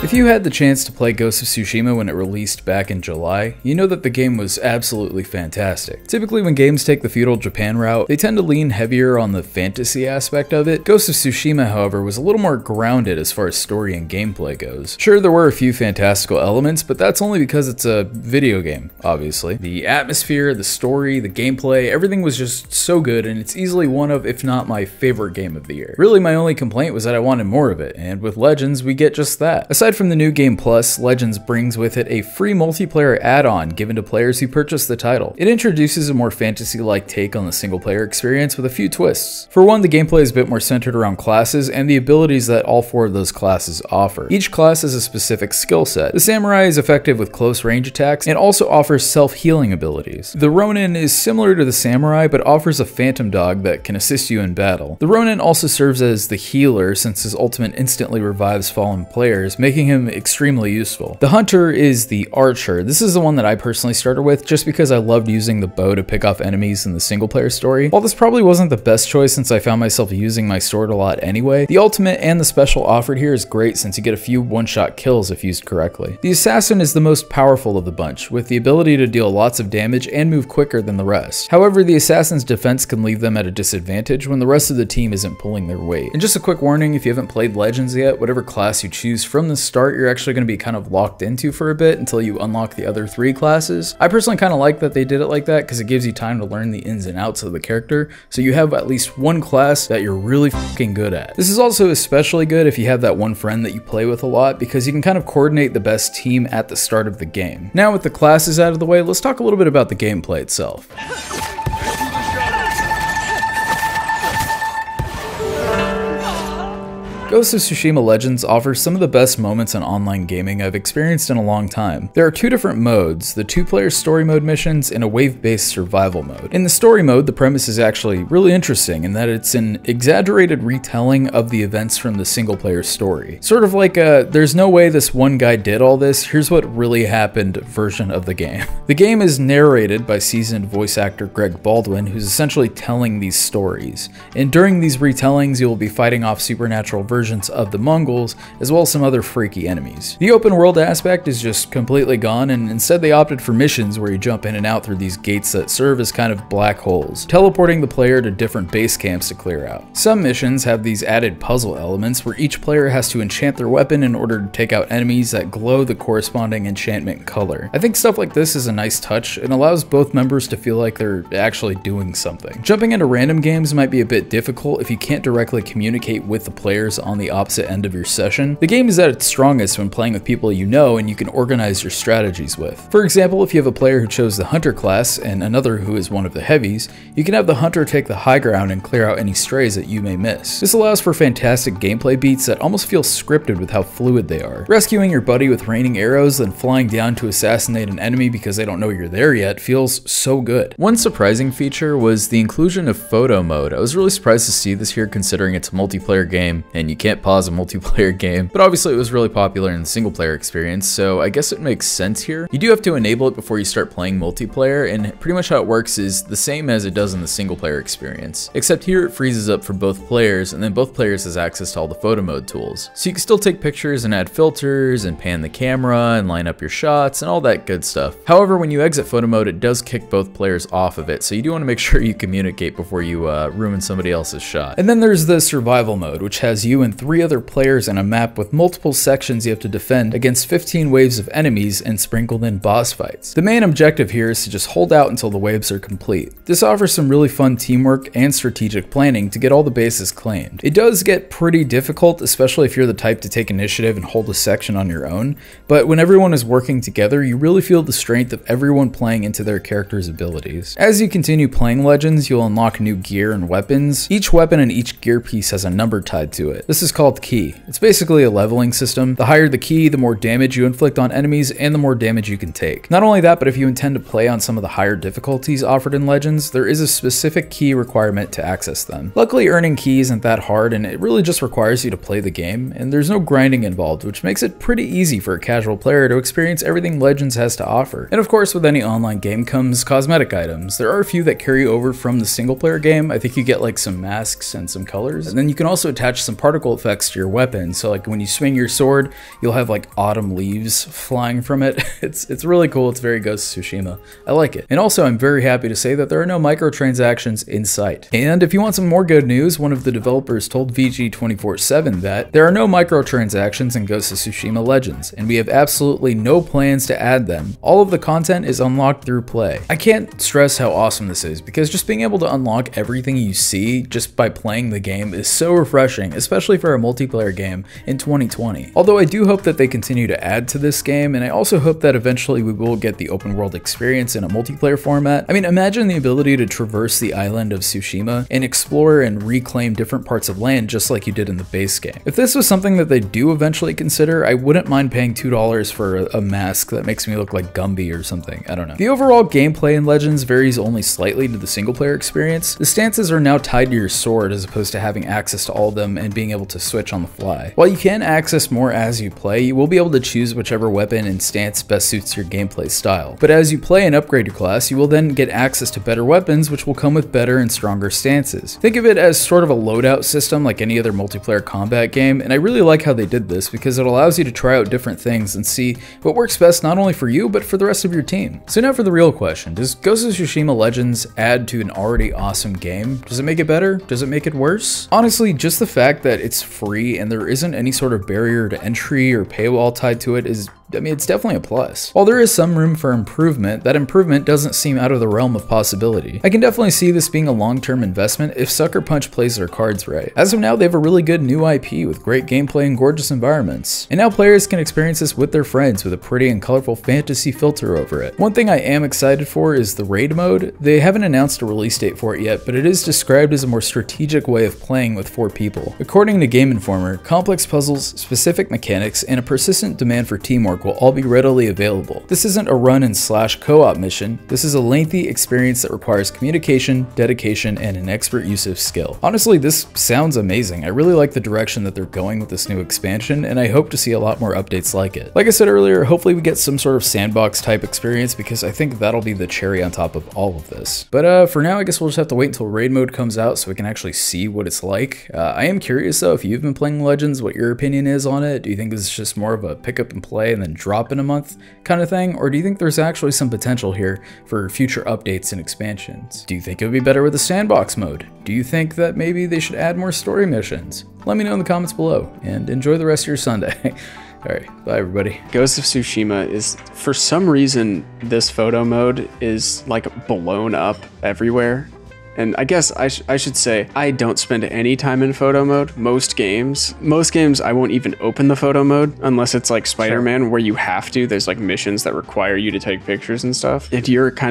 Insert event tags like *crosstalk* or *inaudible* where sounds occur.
If you had the chance to play Ghost of Tsushima when it released back in July, you know that the game was absolutely fantastic. Typically when games take the feudal Japan route, they tend to lean heavier on the fantasy aspect of it. Ghost of Tsushima, however, was a little more grounded as far as story and gameplay goes. Sure, there were a few fantastical elements, but that's only because it's a video game, obviously. The atmosphere, the story, the gameplay, everything was just so good, and it's easily one of, if not my favorite game of the year. Really, my only complaint was that I wanted more of it, and with Legends, we get just that. Aside Aside from the new game plus, Legends brings with it a free multiplayer add-on given to players who purchase the title. It introduces a more fantasy-like take on the single player experience with a few twists. For one, the gameplay is a bit more centered around classes and the abilities that all four of those classes offer. Each class has a specific skill set. The Samurai is effective with close range attacks and also offers self-healing abilities. The Ronin is similar to the Samurai but offers a phantom dog that can assist you in battle. The Ronin also serves as the healer since his ultimate instantly revives fallen players, making making him extremely useful. The Hunter is the Archer. This is the one that I personally started with just because I loved using the bow to pick off enemies in the single player story. While this probably wasn't the best choice since I found myself using my sword a lot anyway, the ultimate and the special offered here is great since you get a few one-shot kills if used correctly. The Assassin is the most powerful of the bunch, with the ability to deal lots of damage and move quicker than the rest. However, the Assassin's defense can leave them at a disadvantage when the rest of the team isn't pulling their weight. And just a quick warning, if you haven't played Legends yet, whatever class you choose from the start, you're actually going to be kind of locked into for a bit until you unlock the other three classes. I personally kind of like that they did it like that because it gives you time to learn the ins and outs of the character, so you have at least one class that you're really fucking good at. This is also especially good if you have that one friend that you play with a lot because you can kind of coordinate the best team at the start of the game. Now with the classes out of the way, let's talk a little bit about the gameplay itself. Ghost of Tsushima Legends offers some of the best moments in online gaming I've experienced in a long time. There are two different modes, the two-player story mode missions and a wave-based survival mode. In the story mode, the premise is actually really interesting in that it's an exaggerated retelling of the events from the single-player story. Sort of like a, there's no way this one guy did all this, here's what really happened version of the game. *laughs* The game is narrated by seasoned voice actor Greg Baldwin, who's essentially telling these stories. And during these retellings, you will be fighting off supernatural versions versions of the Mongols, as well as some other freaky enemies. The open world aspect is just completely gone, and instead they opted for missions where you jump in and out through these gates that serve as kind of black holes, teleporting the player to different base camps to clear out. Some missions have these added puzzle elements where each player has to enchant their weapon in order to take out enemies that glow the corresponding enchantment color. I think stuff like this is a nice touch and allows both members to feel like they're actually doing something. Jumping into random games might be a bit difficult if you can't directly communicate with the players on the opposite end of your session. The game is at its strongest when playing with people you know and you can organize your strategies with. For example, if you have a player who chose the Hunter class and another who is one of the heavies, you can have the Hunter take the high ground and clear out any strays that you may miss. This allows for fantastic gameplay beats that almost feel scripted with how fluid they are. Rescuing your buddy with raining arrows, then flying down to assassinate an enemy because they don't know you're there yet feels so good. One surprising feature was the inclusion of photo mode. I was really surprised to see this here considering it's a multiplayer game and you can't pause a multiplayer *laughs* game, but obviously it was really popular in the single player experience, so I guess it makes sense here. You do have to enable it before you start playing multiplayer, and pretty much how it works is the same as it does in the single player experience, except here it freezes up for both players, and then both players has access to all the photo mode tools. So you can still take pictures and add filters, and pan the camera, and line up your shots, and all that good stuff. However, when you exit photo mode, it does kick both players off of it, so you do want to make *laughs* sure you communicate before you uh, ruin somebody else's shot. And then there's the survival mode, which has you and three other players in a map with multiple sections you have to defend against 15 waves of enemies and sprinkled in boss fights. The main objective here is to just hold out until the waves are complete. This offers some really fun teamwork and strategic planning to get all the bases claimed. It does get pretty difficult, especially if you're the type to take initiative and hold a section on your own, but when everyone is working together, you really feel the strength of everyone playing into their character's abilities. As you continue playing Legends, you'll unlock new gear and weapons. Each weapon and each gear piece has a number tied to it. This is called Ki. It's basically a leveling system. The higher the Ki, the more damage you inflict on enemies and the more damage you can take. Not only that, but if you intend to play on some of the higher difficulties offered in Legends, there is a specific Ki requirement to access them. Luckily, earning keys isn't that hard and it really just requires you to play the game, and there's no grinding involved, which makes it pretty easy for a casual player to experience everything Legends has to offer. And of course, with any online game comes cosmetic items. There are a few that carry over from the single player game. I think you get like some masks and some colors, and then you can also attach some particle particle effects to your weapon. So like when you swing your sword, you'll have like autumn leaves flying from it. *laughs* It's it's really cool. It's very Ghost of Tsushima. I like it. And also I'm very happy to say that there are no microtransactions in sight. And if you want some more good news, one of the developers told VG247 that there are no microtransactions in Ghost of Tsushima Legends, and we have absolutely no plans to add them. All of the content is unlocked through play. I can't stress how awesome this is because just being able to unlock everything you see just by playing the game is so refreshing, especially for a multiplayer game in 2020. Although I do hope that they continue to add to this game, and I also hope that eventually we will get the open world experience in a multiplayer format. I mean, imagine the ability to traverse the island of Tsushima and explore and reclaim different parts of land just like you did in the base game. If this was something that they do eventually consider, I wouldn't mind paying $2 for a, a mask that makes me look like Gumby or something. I don't know. The overall gameplay in Legends varies only slightly to the single player experience. The stances are now tied to your sword as opposed to having access to all of them and being able to switch on the fly. While you can access more as you play, you will be able to choose whichever weapon and stance best suits your gameplay style. But as you play and upgrade your class, you will then get access to better weapons which will come with better and stronger stances. Think of it as sort of a loadout system like any other multiplayer combat game, and I really like how they did this because it allows you to try out different things and see what works best not only for you, but for the rest of your team. So now for the real question, does Ghost of Tsushima Legends add to an already awesome game? Does it make it better? Does it make it worse? Honestly, just the fact that it's free and there isn't any sort of barrier to entry or paywall tied to it is I mean, it's definitely a plus. While there is some room for improvement, that improvement doesn't seem out of the realm of possibility. I can definitely see this being a long-term investment if Sucker Punch plays their cards right. As of now, they have a really good new IP with great gameplay and gorgeous environments. And now players can experience this with their friends with a pretty and colorful fantasy filter over it. One thing I am excited for is the raid mode. They haven't announced a release date for it yet, but it is described as a more strategic way of playing with four people. According to Game Informer, complex puzzles, specific mechanics, and a persistent demand for teamwork will all be readily available. This isn't a run and slash co-op mission, this is a lengthy experience that requires communication, dedication, and an expert use of skill. Honestly, this sounds amazing. I really like the direction that they're going with this new expansion, and I hope to see a lot more updates like it. Like I said earlier, hopefully we get some sort of sandbox type experience because I think that'll be the cherry on top of all of this. But uh, for now, I guess we'll just have to wait until raid mode comes out so we can actually see what it's like. Uh, I am curious though, if you've been playing Legends, what your opinion is on it. Do you think this is just more of a pick up and play and then drop in a month kind of thing? Or do you think there's actually some potential here for future updates and expansions? Do you think it would be better with a sandbox mode? Do you think that maybe they should add more story missions? Let me know in the comments below and enjoy the rest of your Sunday. *laughs* All right, bye everybody. Ghost of Tsushima is, for some reason, this photo mode is like blown up everywhere. And I guess I, sh I should say, I don't spend any time in photo mode. Most games, most games, I won't even open the photo mode unless it's like Spider-Man where you have to. There's like missions that require you to take pictures and stuff. If you're kind of